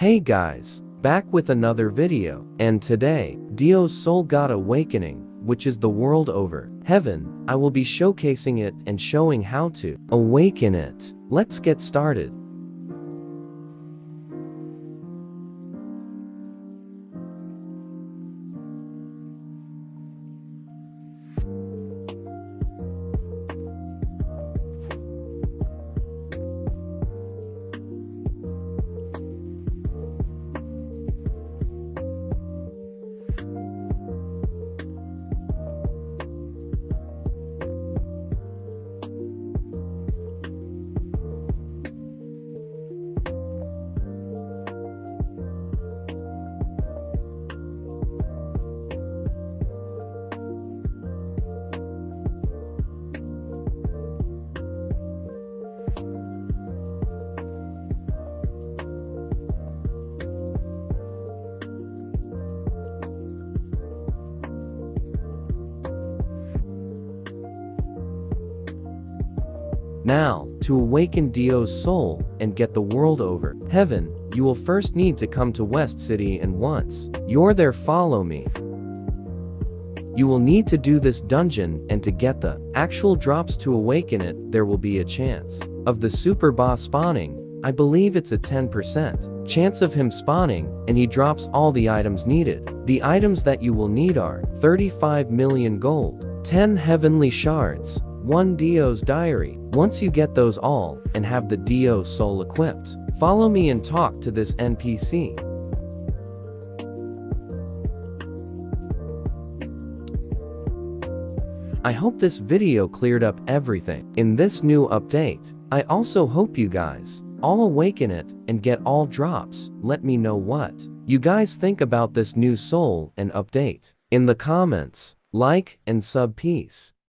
Hey guys, back with another video, and today, Dio's Soul God Awakening, which is the world over, heaven, I will be showcasing it and showing how to awaken it. Let's get started. Now, to awaken Dio's soul and get the world over heaven, you will first need to come to West City and once you're there follow me. You will need to do this dungeon and to get the actual drops to awaken it there will be a chance of the super boss spawning. I believe it's a 10% chance of him spawning and he drops all the items needed. The items that you will need are 35 million gold, 10 heavenly shards, 1 Dio's diary. Once you get those all and have the Dio soul equipped, follow me and talk to this NPC. I hope this video cleared up everything in this new update. I also hope you guys all awaken it and get all drops. Let me know what you guys think about this new soul and update in the comments. Like and sub peace.